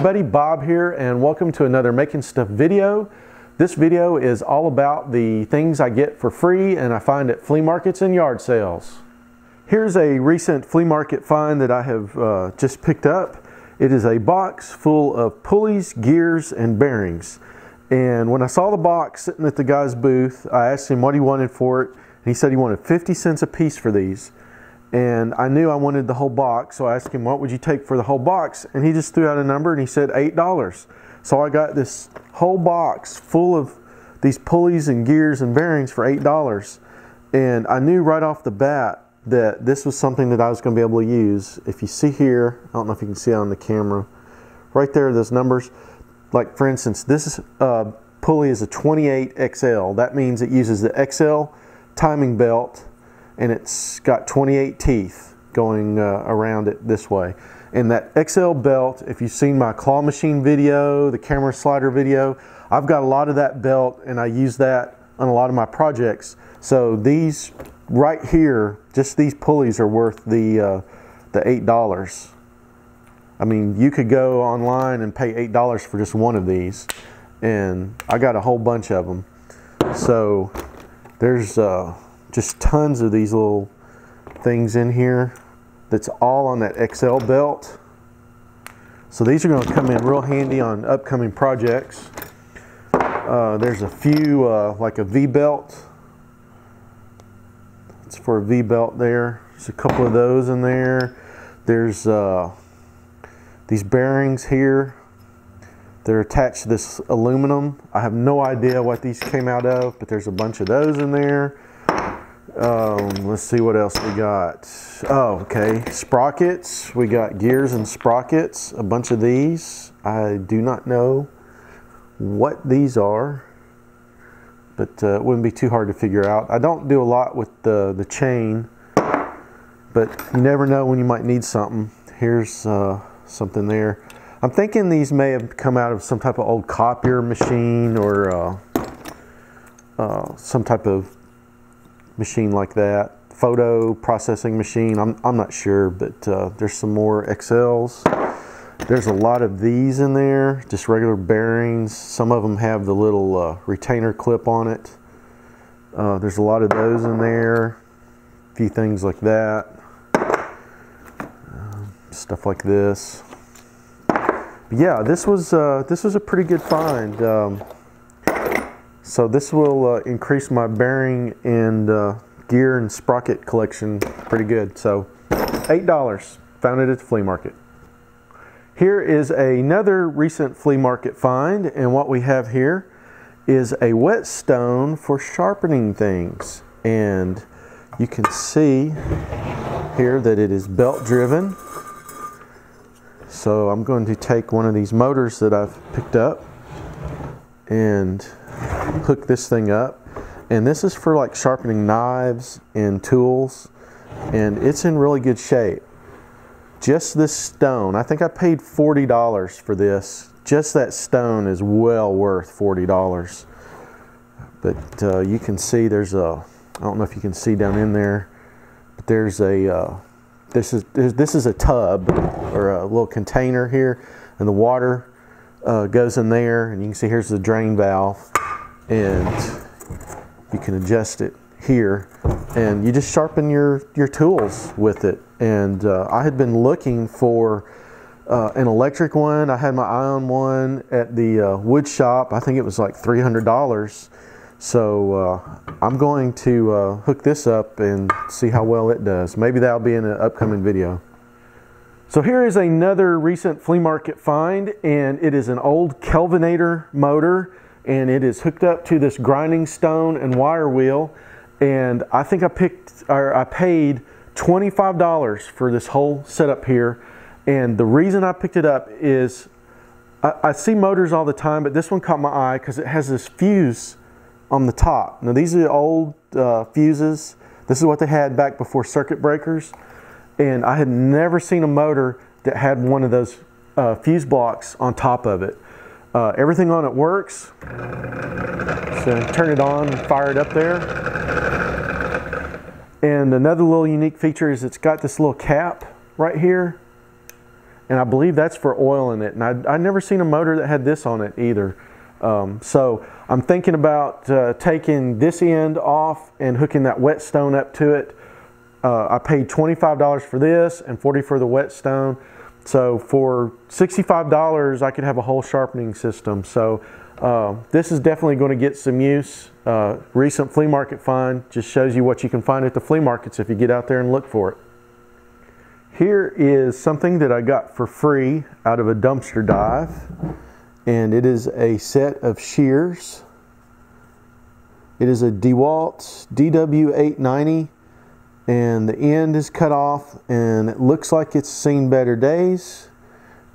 Everybody, Bob here and welcome to another Making Stuff video. This video is all about the things I get for free and I find at flea markets and yard sales. Here's a recent flea market find that I have uh, just picked up. It is a box full of pulleys, gears, and bearings. And when I saw the box sitting at the guy's booth, I asked him what he wanted for it. And he said he wanted 50 cents a piece for these and I knew I wanted the whole box, so I asked him, What would you take for the whole box? And he just threw out a number and he said $8. So I got this whole box full of these pulleys and gears and bearings for $8. And I knew right off the bat that this was something that I was going to be able to use. If you see here, I don't know if you can see it on the camera, right there, those numbers. Like, for instance, this uh, pulley is a 28 XL. That means it uses the XL timing belt and it's got 28 teeth going uh, around it this way. And that XL belt, if you've seen my claw machine video, the camera slider video, I've got a lot of that belt and I use that on a lot of my projects. So these right here, just these pulleys are worth the, uh, the $8. I mean, you could go online and pay $8 for just one of these. And I got a whole bunch of them. So there's uh, just tons of these little things in here that's all on that XL belt. So these are going to come in real handy on upcoming projects. Uh, there's a few uh, like a V-belt. It's for a V-belt there. There's a couple of those in there. There's uh, these bearings here. They're attached to this aluminum. I have no idea what these came out of, but there's a bunch of those in there. Um, let's see what else we got. Oh, okay. Sprockets. We got gears and sprockets. A bunch of these. I do not know what these are, but uh, it wouldn't be too hard to figure out. I don't do a lot with the, the chain, but you never know when you might need something. Here's uh, something there. I'm thinking these may have come out of some type of old copier machine or uh, uh some type of machine like that. Photo processing machine, I'm, I'm not sure, but uh, there's some more XLs. There's a lot of these in there, just regular bearings. Some of them have the little uh, retainer clip on it. Uh, there's a lot of those in there. A few things like that. Uh, stuff like this. But yeah, this was uh, this was a pretty good find. Um, so this will uh, increase my bearing and uh, gear and sprocket collection pretty good. So $8, found it at the flea market. Here is another recent flea market find and what we have here is a whetstone for sharpening things. And you can see here that it is belt driven. So I'm going to take one of these motors that I've picked up and hook this thing up. And this is for like sharpening knives and tools. And it's in really good shape. Just this stone, I think I paid $40 for this. Just that stone is well worth $40. But uh, you can see there's a, I don't know if you can see down in there, but there's a, uh, this is this is a tub or a little container here, and the water uh, goes in there, and you can see here's the drain valve and you can adjust it here. And you just sharpen your your tools with it. And uh, I had been looking for uh, an electric one. I had my eye on one at the uh, wood shop. I think it was like $300 so uh, I'm going to uh, hook this up and see how well it does. Maybe that'll be in an upcoming video. So here is another recent flea market find and it is an old Kelvinator motor and it is hooked up to this grinding stone and wire wheel. And I think I picked or I paid $25 for this whole setup here. And the reason I picked it up is I, I see motors all the time, but this one caught my eye because it has this fuse on the top. Now these are the old uh, fuses. This is what they had back before circuit breakers. And I had never seen a motor that had one of those uh, fuse blocks on top of it. Uh, everything on it works. So turn it on, fire it up there. And another little unique feature is it's got this little cap right here. and I believe that's for oil in it. And I, I'd never seen a motor that had this on it either. Um, so I'm thinking about uh, taking this end off and hooking that whetstone up to it. Uh, I paid $25 for this and 40 for the whetstone. So for $65, I could have a whole sharpening system. So uh, this is definitely going to get some use. Uh, recent flea market find just shows you what you can find at the flea markets if you get out there and look for it. Here is something that I got for free out of a dumpster dive and it is a set of shears. It is a DeWalt DW890 and the end is cut off and it looks like it's seen better days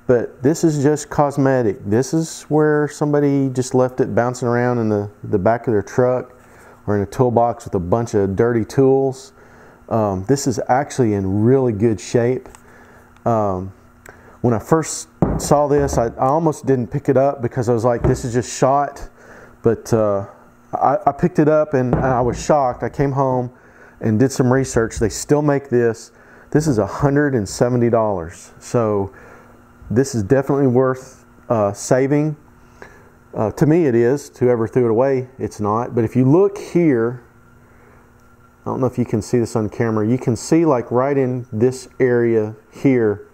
but this is just cosmetic. This is where somebody just left it bouncing around in the, the back of their truck or in a toolbox with a bunch of dirty tools. Um, this is actually in really good shape. Um, when I first saw this, I, I, almost didn't pick it up because I was like, this is just shot. But uh, I, I, picked it up and I was shocked. I came home and did some research. They still make this. This is $170. So this is definitely worth uh, saving. Uh, to me, it is. To whoever threw it away, it's not. But if you look here, I don't know if you can see this on camera. You can see like right in this area here.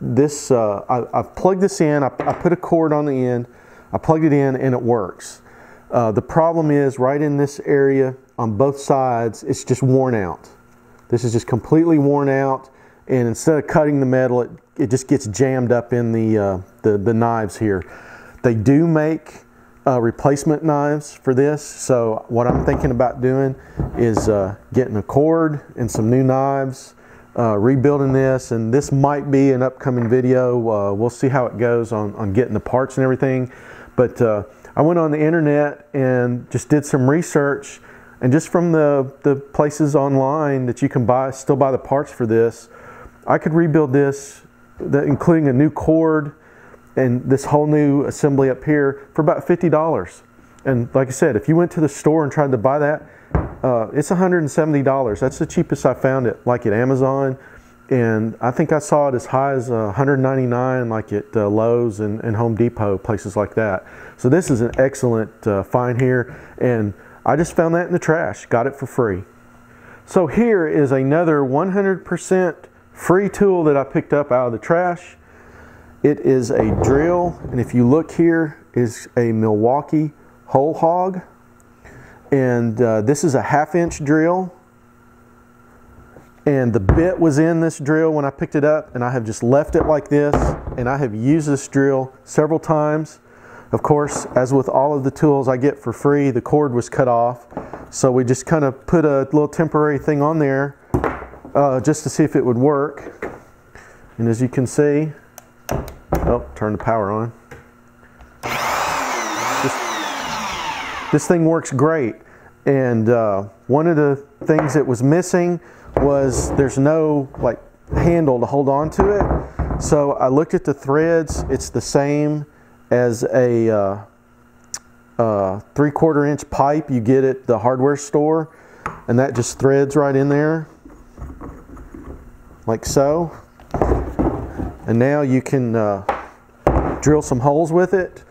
This uh, I, have plugged this in. I, I, put a cord on the end. I plugged it in and it works. Uh, the problem is right in this area on both sides, it's just worn out. This is just completely worn out and instead of cutting the metal, it, it just gets jammed up in the, uh, the, the, knives here. They do make uh, replacement knives for this, so what I'm thinking about doing is uh, getting a cord and some new knives, uh, rebuilding this, and this might be an upcoming video. Uh, we'll see how it goes on, on getting the parts and everything. But uh, I went on the internet and just did some research, and just from the, the places online that you can buy, still buy the parts for this, I could rebuild this, including a new cord and this whole new assembly up here for about $50. And like I said, if you went to the store and tried to buy that, uh, it's $170. That's the cheapest I found it, like at Amazon. And I think I saw it as high as uh, 199 like at uh, Lowe's and, and, Home Depot, places like that. So this is an excellent uh, find here. And I just found that in the trash, got it for free. So here is another 100% free tool that I picked up out of the trash. It is a drill, and if you look here, is a Milwaukee Hole Hawg. And uh, this is a half inch drill. And the bit was in this drill when I picked it up, and I have just left it like this. And I have used this drill several times. Of course, as with all of the tools I get for free, the cord was cut off. So we just kind of put a little temporary thing on there uh, just to see if it would work. And as you can see, oh, turn the power on. This, this thing works great. And uh, one of the things that was missing was there's no like handle to hold on to it. So I looked at the threads. It's the same as a uh, uh, three quarter inch pipe you get at the hardware store. And that just threads right in there like so. And now you can uh, drill some holes with it.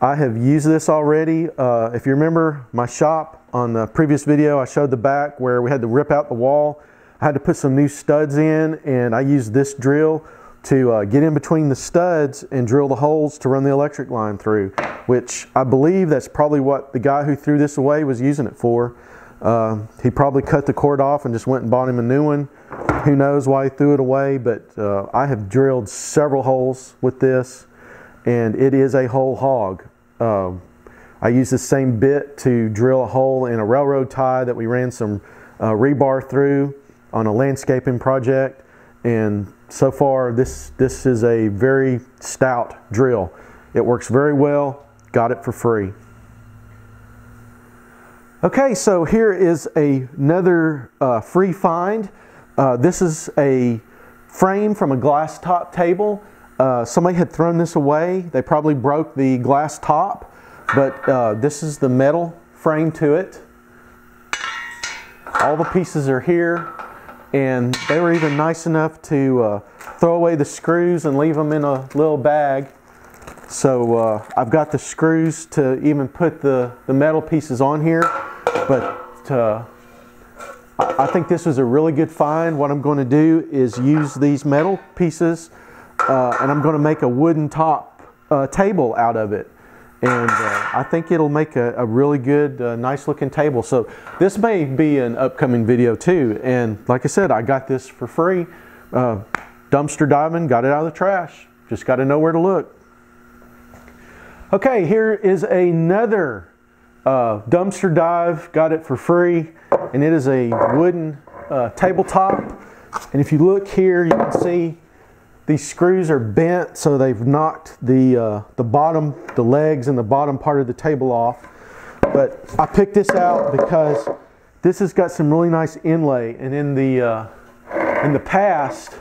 I have used this already. Uh, if you remember my shop on the previous video, I showed the back where we had to rip out the wall. I had to put some new studs in and I used this drill to uh, get in between the studs and drill the holes to run the electric line through, which I believe that's probably what the guy who threw this away was using it for. Uh, he probably cut the cord off and just went and bought him a new one. Who knows why he threw it away, but uh, I have drilled several holes with this, and it is a Hole Hawg. Um, I used the same bit to drill a hole in a railroad tie that we ran some uh, rebar through on a landscaping project, and so far this this is a very stout drill. It works very well. Got it for free. Okay, so here is a, another uh, free find. Uh, this is a frame from a glass top table. Uh, somebody had thrown this away. They probably broke the glass top, but uh, this is the metal frame to it. All the pieces are here. And they were even nice enough to uh, throw away the screws and leave them in a little bag. So uh, I've got the screws to even put the, the metal pieces on here, but uh, I think this was a really good find. What I'm going to do is use these metal pieces uh, and I'm going to make a wooden top uh, table out of it and uh, I think it'll make a, a really good, uh, nice looking table. So this may be an upcoming video too. And like I said, I got this for free. Uh, dumpster diving, got it out of the trash. Just got to know where to look. Okay, here is another uh, dumpster dive. Got it for free, and it is a wooden uh, tabletop. And if you look here, you can see these screws are bent, so they've knocked the, uh, the bottom, the legs and the bottom part of the table off. But I picked this out because this has got some really nice inlay. And in the, uh, in the past,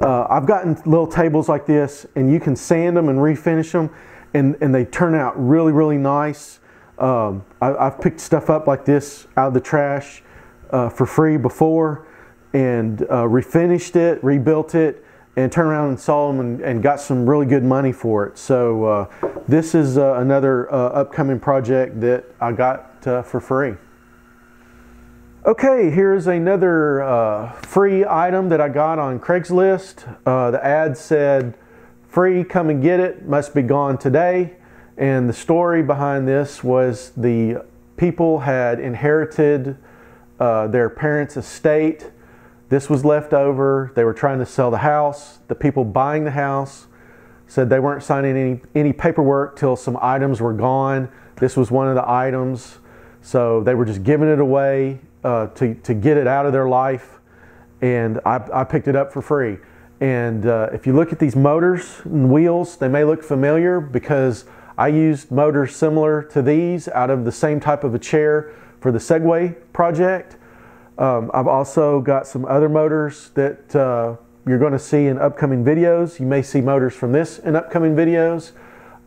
uh, I've gotten little tables like this and you can sand them and refinish them and, and they turn out really, really nice. Um, I, have picked stuff up like this out of the trash uh, for free before and uh, refinished it, rebuilt it, and turned around and sold them and, and got some really good money for it. So uh, this is uh, another uh, upcoming project that I got uh, for free. Okay, here's another uh, free item that I got on Craigslist. Uh, the ad said, free, come and get it, must be gone today. And the story behind this was the people had inherited their parents' estate this was left over. They were trying to sell the house. The people buying the house said they weren't signing any, any paperwork till some items were gone. This was one of the items. So they were just giving it away uh, to, to get it out of their life. And I, I picked it up for free. And uh, if you look at these motors and wheels, they may look familiar because I used motors similar to these out of the same type of a chair for the Segway project. Um, I've also got some other motors that uh, you're going to see in upcoming videos. You may see motors from this in upcoming videos.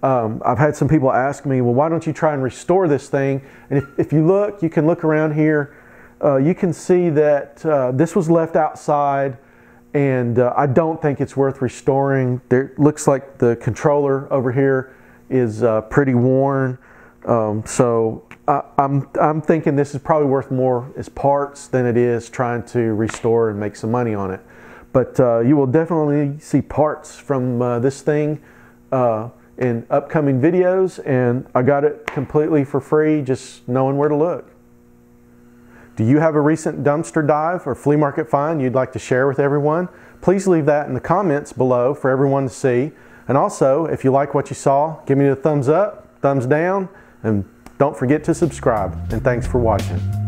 Um, I've had some people ask me, well, why don't you try and restore this thing? And if, if you look, you can look around here. Uh, you can see that uh, this was left outside and uh, I don't think it's worth restoring. There looks like the controller over here is uh, pretty worn. Um, so I, I'm, I'm thinking this is probably worth more as parts than it is trying to restore and make some money on it. But uh, you will definitely see parts from uh, this thing uh, in upcoming videos, and I got it completely for free, just knowing where to look. Do you have a recent dumpster dive or flea market find you'd like to share with everyone? Please leave that in the comments below for everyone to see. And also, if you like what you saw, give me a thumbs up, thumbs down, and don't forget to subscribe, and thanks for watching.